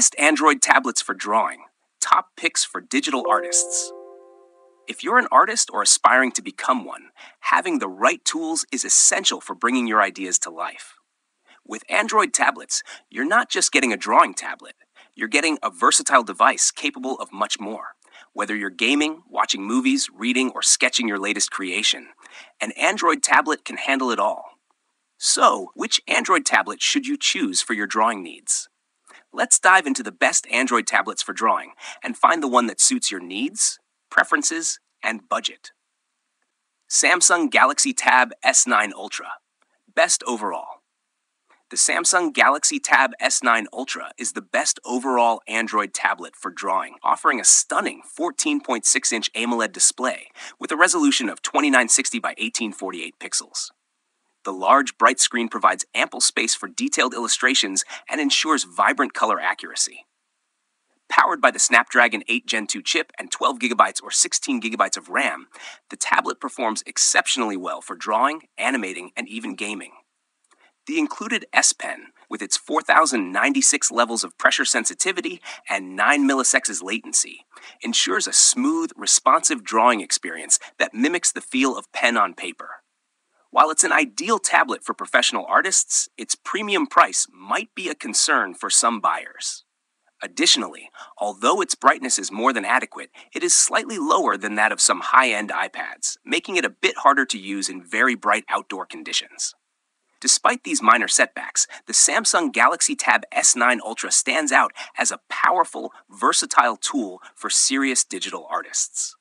Best Android tablets for drawing. Top picks for digital artists. If you're an artist or aspiring to become one, having the right tools is essential for bringing your ideas to life. With Android tablets, you're not just getting a drawing tablet, you're getting a versatile device capable of much more. Whether you're gaming, watching movies, reading, or sketching your latest creation, an Android tablet can handle it all. So, which Android tablet should you choose for your drawing needs? Let's dive into the best Android tablets for drawing and find the one that suits your needs, preferences, and budget. Samsung Galaxy Tab S9 Ultra. Best overall. The Samsung Galaxy Tab S9 Ultra is the best overall Android tablet for drawing, offering a stunning 14.6 inch AMOLED display with a resolution of 2960 by 1848 pixels. The large, bright screen provides ample space for detailed illustrations and ensures vibrant color accuracy. Powered by the Snapdragon 8 Gen 2 chip and 12 gigabytes or 16 gigabytes of RAM, the tablet performs exceptionally well for drawing, animating, and even gaming. The included S Pen, with its 4096 levels of pressure sensitivity and 9 milliseconds latency, ensures a smooth, responsive drawing experience that mimics the feel of pen on paper. While it's an ideal tablet for professional artists, its premium price might be a concern for some buyers. Additionally, although its brightness is more than adequate, it is slightly lower than that of some high end iPads, making it a bit harder to use in very bright outdoor conditions. Despite these minor setbacks, the Samsung Galaxy Tab S9 Ultra stands out as a powerful, versatile tool for serious digital artists.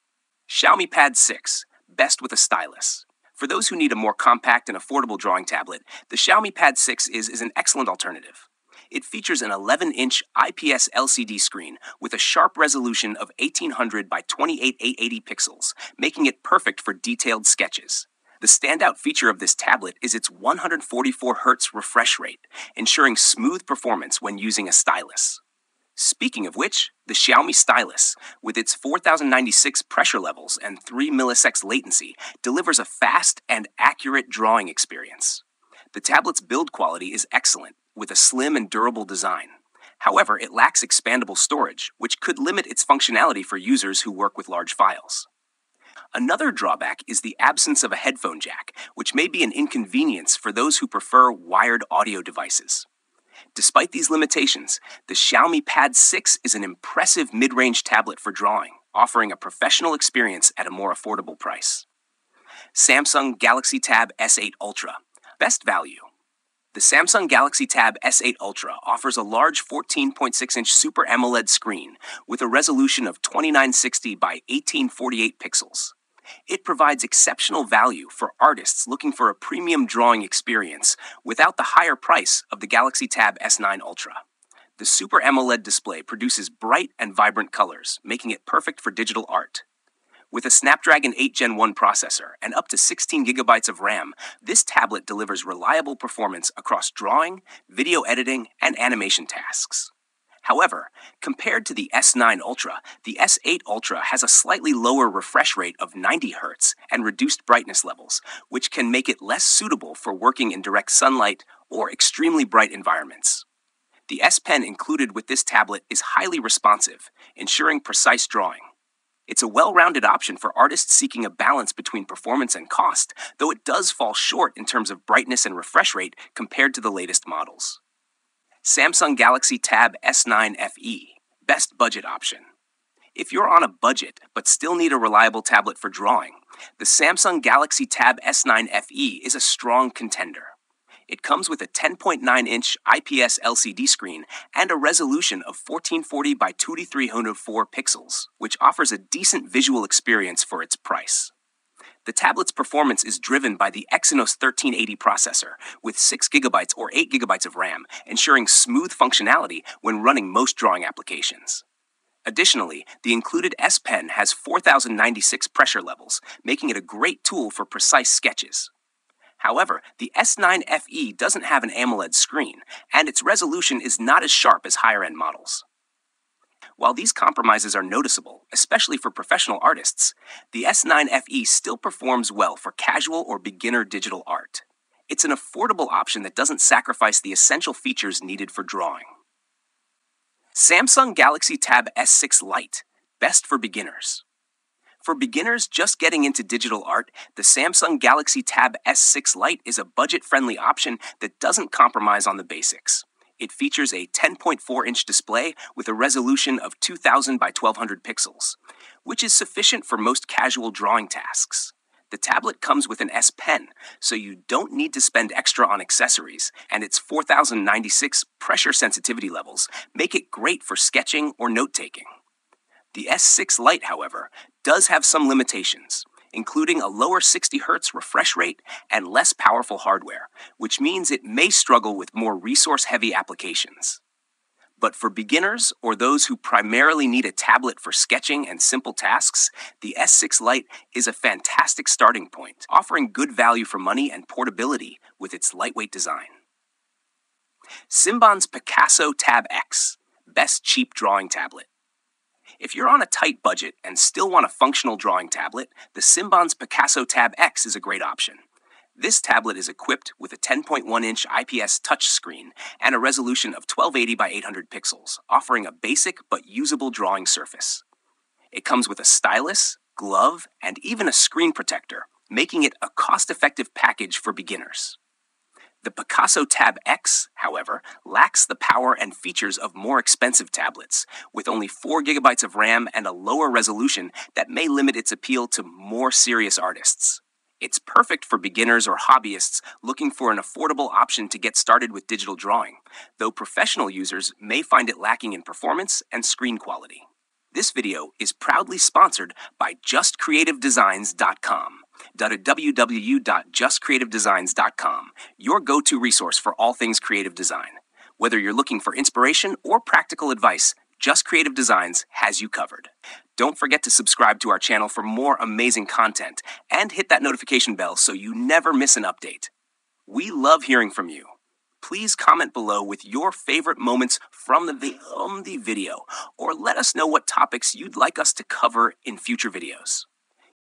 Xiaomi Pad 6, best with a stylus. For those who need a more compact and affordable drawing tablet, the Xiaomi Pad 6 is, is an excellent alternative. It features an 11 inch IPS LCD screen with a sharp resolution of 1800 by 28880 pixels, making it perfect for detailed sketches. The standout feature of this tablet is its 144 Hz refresh rate, ensuring smooth performance when using a stylus. Speaking of which, the Xiaomi Stylus, with its 4096 pressure levels and 3 milliseconds latency, delivers a fast and accurate drawing experience. The tablet's build quality is excellent, with a slim and durable design. However, it lacks expandable storage, which could limit its functionality for users who work with large files. Another drawback is the absence of a headphone jack, which may be an inconvenience for those who prefer wired audio devices. Despite these limitations, the Xiaomi Pad 6 is an impressive mid range tablet for drawing, offering a professional experience at a more affordable price. Samsung Galaxy Tab S8 Ultra. Best value. The Samsung Galaxy Tab S8 Ultra offers a large 14.6 inch Super AMOLED screen with a resolution of 2960 by 1848 pixels. It provides exceptional value for artists looking for a premium drawing experience without the higher price of the Galaxy Tab S9 Ultra. The Super AMOLED display produces bright and vibrant colors, making it perfect for digital art. With a Snapdragon 8 Gen 1 processor and up to 16 gigabytes of RAM, this tablet delivers reliable performance across drawing, video editing, and animation tasks. However, compared to the S9 Ultra, the S8 Ultra has a slightly lower refresh rate of 90 Hz and reduced brightness levels, which can make it less suitable for working in direct sunlight or extremely bright environments. The S Pen included with this tablet is highly responsive, ensuring precise drawing. It's a well rounded option for artists seeking a balance between performance and cost, though it does fall short in terms of brightness and refresh rate compared to the latest models. Samsung Galaxy Tab S9 FE, best budget option. If you're on a budget but still need a reliable tablet for drawing, the Samsung Galaxy Tab S9 FE is a strong contender. It comes with a 10.9 inch IPS LCD screen and a resolution of 1440 by 2304 pixels, which offers a decent visual experience for its price. The tablet's performance is driven by the Exynos 1380 processor with 6 gigabytes or 8 gigabytes of RAM, ensuring smooth functionality when running most drawing applications. Additionally, the included S Pen has 4096 pressure levels, making it a great tool for precise sketches. However, the S9 FE doesn't have an AMOLED screen, and its resolution is not as sharp as higher end models. While these compromises are noticeable, especially for professional artists, the S9 FE still performs well for casual or beginner digital art. It's an affordable option that doesn't sacrifice the essential features needed for drawing. Samsung Galaxy Tab S6 Lite, best for beginners. For beginners just getting into digital art, the Samsung Galaxy Tab S6 Lite is a budget friendly option that doesn't compromise on the basics. It features a 10.4 inch display with a resolution of 2000 by 1200 pixels, which is sufficient for most casual drawing tasks. The tablet comes with an S Pen, so you don't need to spend extra on accessories, and its 4096 pressure sensitivity levels make it great for sketching or note taking. The S6 Lite, however, does have some limitations, including a lower 60 Hz refresh rate and less powerful hardware, which means it may struggle with more resource heavy applications. But for beginners or those who primarily need a tablet for sketching and simple tasks, the S6 Lite is a fantastic starting point, offering good value for money and portability with its lightweight design. Simbans Picasso Tab X, best cheap drawing tablet. If you're on a tight budget and still want a functional drawing tablet, the Simbans Picasso Tab X is a great option. This tablet is equipped with a 10.1 inch IPS touchscreen and a resolution of 1280 by 800 pixels, offering a basic but usable drawing surface. It comes with a stylus, glove, and even a screen protector, making it a cost effective package for beginners. The Picasso Tab X, however, lacks the power and features of more expensive tablets, with only 4 gigabytes of RAM and a lower resolution that may limit its appeal to more serious artists. It's perfect for beginners or hobbyists looking for an affordable option to get started with digital drawing, though professional users may find it lacking in performance and screen quality. This video is proudly sponsored by JustCreativeDesigns.com www.justcreativedesigns.com, your go to resource for all things creative design. Whether you're looking for inspiration or practical advice, Just Creative Designs has you covered. Don't forget to subscribe to our channel for more amazing content and hit that notification bell so you never miss an update. We love hearing from you. Please comment below with your favorite moments from the, from the video or let us know what topics you'd like us to cover in future videos.